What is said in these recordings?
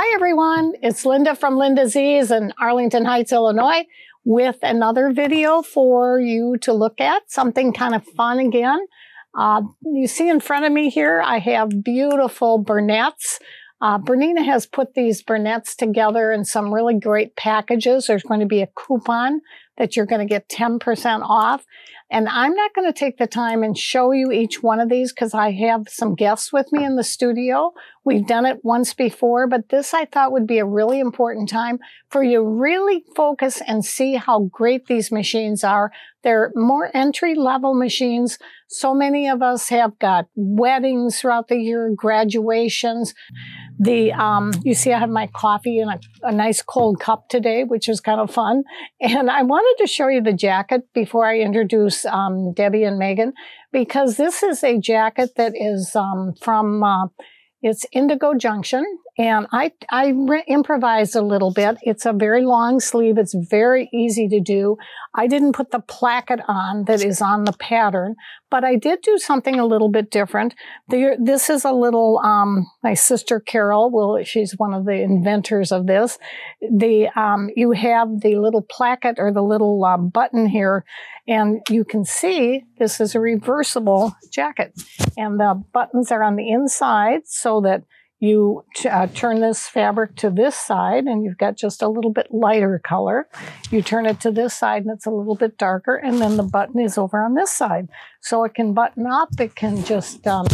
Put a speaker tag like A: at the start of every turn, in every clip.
A: Hi, everyone. It's Linda from Linda Z's in Arlington Heights, Illinois, with another video for you to look at, something kind of fun again. Uh, you see in front of me here, I have beautiful Bernettes. Uh, Bernina has put these Bernettes together in some really great packages. There's going to be a coupon that you're going to get 10% off. And I'm not going to take the time and show you each one of these because I have some guests with me in the studio. We've done it once before, but this I thought would be a really important time for you really focus and see how great these machines are. They're more entry level machines. So many of us have got weddings throughout the year, graduations. The um, you see, I have my coffee in a, a nice cold cup today, which is kind of fun. And I wanted to show you the jacket before I introduce um, Debbie and Megan, because this is a jacket that is um, from uh, it's Indigo Junction, and I I re- improvised a little bit. It's a very long sleeve. It's very easy to do. I didn't put the placket on that is on the pattern, but I did do something a little bit different. There, this is a little. Um, my sister Carol, well, she's one of the inventors of this. The um, you have the little placket or the little uh, button here, and you can see this is a reversible jacket, and the buttons are on the inside so that you uh, turn this fabric to this side and you've got just a little bit lighter color. You turn it to this side and it's a little bit darker and then the button is over on this side. So it can button up, it can just, um,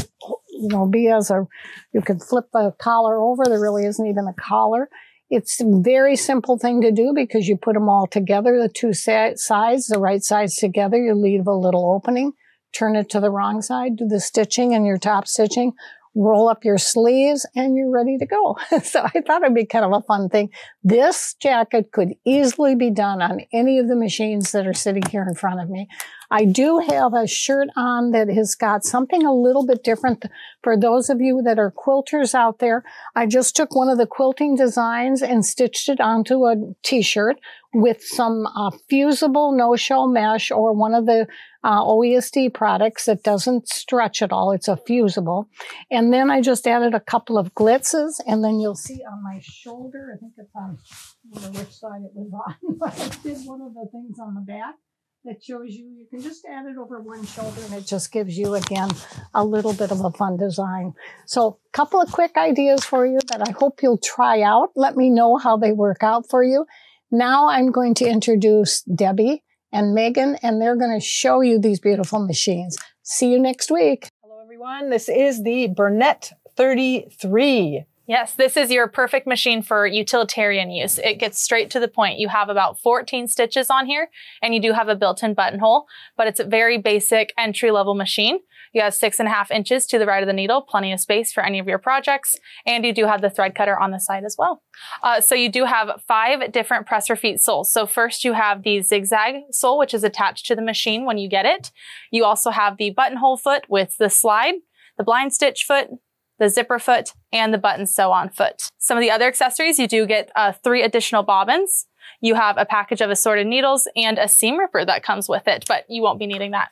A: you know, be as a, you can flip the collar over. There really isn't even a collar. It's a very simple thing to do because you put them all together, the two sides, the right sides together, you leave a little opening, turn it to the wrong side, do the stitching and your top stitching, roll up your sleeves and you're ready to go. so I thought it'd be kind of a fun thing. This jacket could easily be done on any of the machines that are sitting here in front of me. I do have a shirt on that has got something a little bit different for those of you that are quilters out there. I just took one of the quilting designs and stitched it onto a t-shirt with some uh, fusible no-show mesh or one of the uh, OESD products that doesn't stretch at all. It's a fusible. And then I just added a couple of glitzes and then you'll see on my shoulder, I think it's on, which side it was on, but I did one of the things on the back that shows you, you can just add it over one shoulder and it just gives you again a little bit of a fun design. So a couple of quick ideas for you that I hope you'll try out. Let me know how they work out for you. Now I'm going to introduce Debbie and Megan, and they're going to show you these beautiful machines. See you next week.
B: Hello, everyone. This is the Bernette 33.
C: Yes, this is your perfect machine for utilitarian use. It gets straight to the point. You have about 14 stitches on here and you do have a built-in buttonhole, but it's a very basic entry-level machine. You have six and a half inches to the right of the needle, plenty of space for any of your projects. And you do have the thread cutter on the side as well. Uh, so you do have five different presser feet soles. So first you have the zigzag sole, which is attached to the machine when you get it. You also have the buttonhole foot with the slide, the blind stitch foot, the zipper foot, and the button sew on foot. Some of the other accessories, you do get uh, three additional bobbins. You have a package of assorted needles and a seam ripper that comes with it, but you won't be needing that.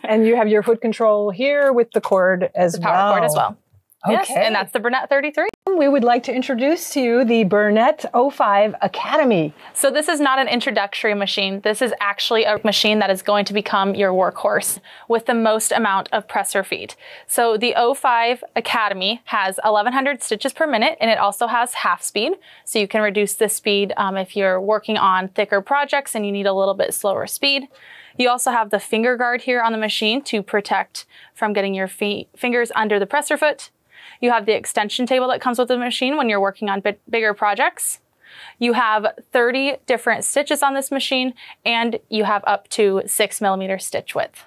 B: and you have your foot control here with the cord as
C: the power
B: well.
C: cord as well.
B: Okay.
C: Yes, and that's the Bernette 33.
B: We would like to introduce to you the Bernette 05 Academy.
C: So this is not an introductory machine. This is actually a machine that is going to become your workhorse with the most amount of presser feet. So the 05 Academy has 1100 stitches per minute and it also has half speed. So you can reduce the speed um, if you're working on thicker projects and you need a little bit slower speed. You also have the finger guard here on the machine to protect from getting your fingers under the presser foot. You have the extension table that comes with the machine when you're working on bigger projects. You have 30 different stitches on this machine and you have up to six millimeter stitch width.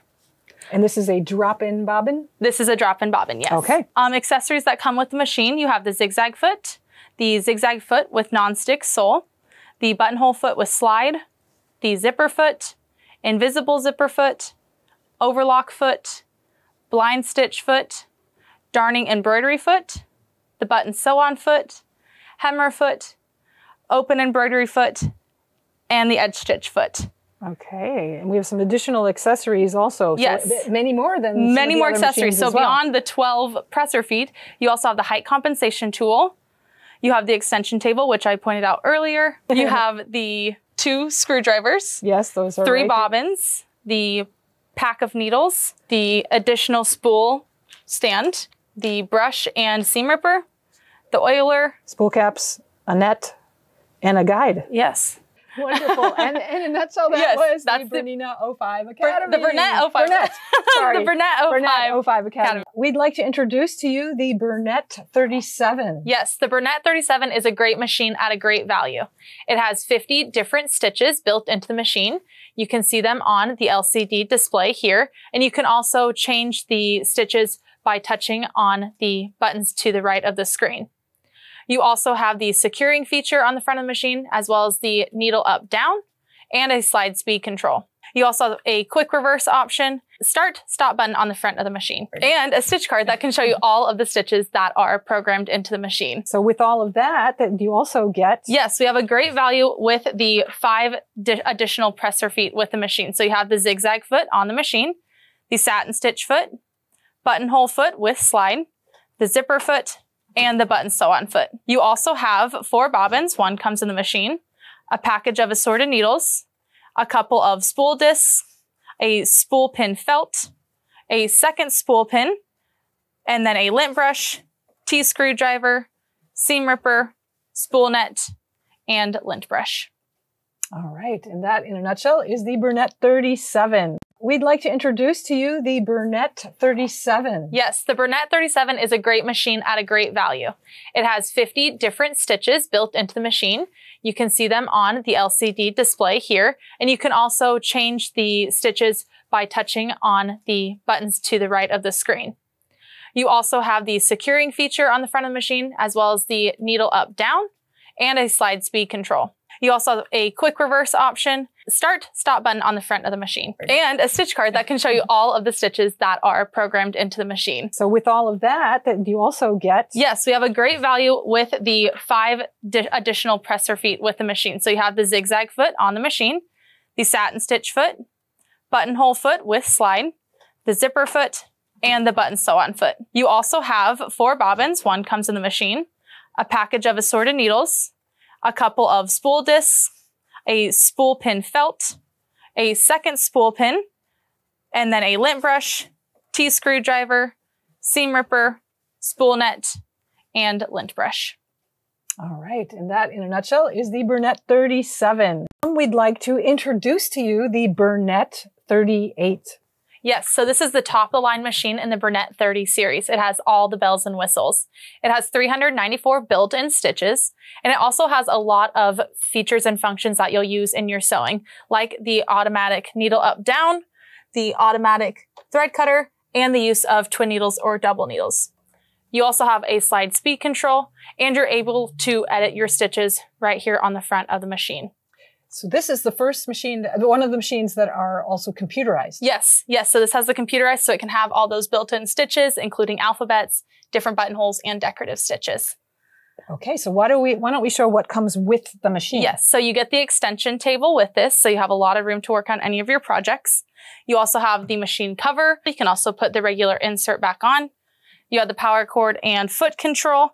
B: And this is a drop-in bobbin?
C: This is a drop-in bobbin, yes.
B: Okay.
C: Um, accessories that come with the machine, you have the zigzag foot, the zigzag foot with non-stick sole, the buttonhole foot with slide, the zipper foot, invisible zipper foot, overlock foot, blind stitch foot, darning embroidery foot, the button sew on foot, hemmer foot, open embroidery foot, and the edge stitch foot.
B: Okay, and we have some additional accessories also.
C: Yes,
B: so many more than
C: many more accessories. So
B: well.
C: beyond the 12 presser feet, you also have the height compensation tool. You have the extension table, which I pointed out earlier. You have the two screwdrivers,
B: Yes, those are
C: three
B: right.
C: bobbins, the pack of needles, the additional spool stand, the brush and seam ripper, the oiler.
B: spool caps, a net, and a guide.
C: Yes.
B: Wonderful. and, and in a nutshell, that
C: Yes,
B: was
C: that's
B: the
C: the-
B: Bernina 05
C: Bur-
B: Academy.
C: the Bernette 05.
B: Bernette. Sorry.
C: the Bernette 05.
B: Bernette 05 Academy.
C: Academy.
B: We'd like to introduce to you the Bernette 37.
C: Yes, the Bernette 37 is a great machine at a great value. It has 50 different stitches built into the machine. You can see them on the LCD display here, and you can also change the stitches by touching on the buttons to the right of the screen. You also have the securing feature on the front of the machine, as well as the needle up down and a slide speed control. You also have a quick reverse option, start, stop button on the front of the machine, and a stitch card that can show you all of the stitches that are programmed into the machine.
B: So with all of that, that you also get
C: Yes, we have a great value with the five di- additional presser feet with the machine. So you have the zigzag foot on the machine, the satin stitch foot, buttonhole foot with slide, the zipper foot, and the button sew on foot. You also have four bobbins. One comes in the machine, a package of assorted needles, a couple of spool discs, a spool pin felt, a second spool pin, and then a lint brush, T screwdriver, seam ripper, spool net, and lint brush.
B: All right. And that, in a nutshell, is the Bernette 37. We'd like to introduce to you the Bernette 37.
C: Yes, the Bernette 37 is a great machine at a great value. It has 50 different stitches built into the machine. You can see them on the LCD display here, and you can also change the stitches by touching on the buttons to the right of the screen. You also have the securing feature on the front of the machine, as well as the needle up down and a slide speed control. You also have a quick reverse option, start, stop button on the front of the machine, and a stitch card that can show you all of the stitches that are programmed into the machine.
B: So with all of that, that you also get
C: Yes, we have a great value with the five di- additional presser feet with the machine. So you have the zigzag foot on the machine, the satin stitch foot, buttonhole foot with slide, the zipper foot, and the button sew on foot. You also have four bobbins. One comes in the machine, a package of assorted needles, a couple of spool discs, a spool pin felt, a second spool pin, and then a lint brush, T screwdriver, seam ripper, spool net, and lint brush.
B: All right. And that, in a nutshell, is the Bernette 37. We'd like to introduce to you the Bernette 38.
C: Yes, so this is the top of the line machine in the Bernette 30 series. It has all the bells and whistles. It has 394 built-in stitches, and it also has a lot of features and functions that you'll use in your sewing, like the automatic needle up down, the automatic thread cutter, and the use of twin needles or double needles. You also have a slide speed control, and you're able to edit your stitches right here on the front of the machine.
B: So this is the first machine, one of the machines that are also computerized.
C: Yes, yes. So this has the computerized, so it can have all those built-in stitches, including alphabets, different buttonholes, and decorative stitches.
B: Okay. So why do we, why don't we show what comes with the machine?
C: Yes, so you get the extension table with this, so you have a lot of room to work on any of your projects. You also have the machine cover. You can also put the regular insert back on. You have the power cord and foot control.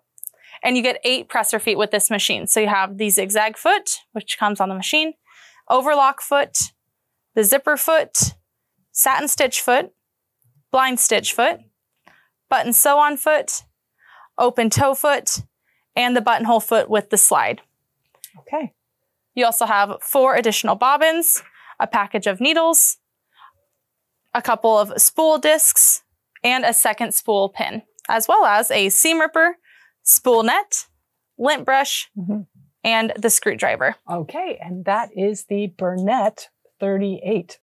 C: And you get eight presser feet with this machine. So you have the zigzag foot, which comes on the machine, overlock foot, the zipper foot, satin stitch foot, blind stitch foot, button sew on foot, open toe foot, and the buttonhole foot with the slide.
B: Okay.
C: You also have four additional bobbins, a package of needles, a couple of spool discs, and a second spool pin, as well as a seam ripper, spool net, lint brush,
B: Mhm.
C: And the screwdriver.
B: Okay. And that is the Bernette 38.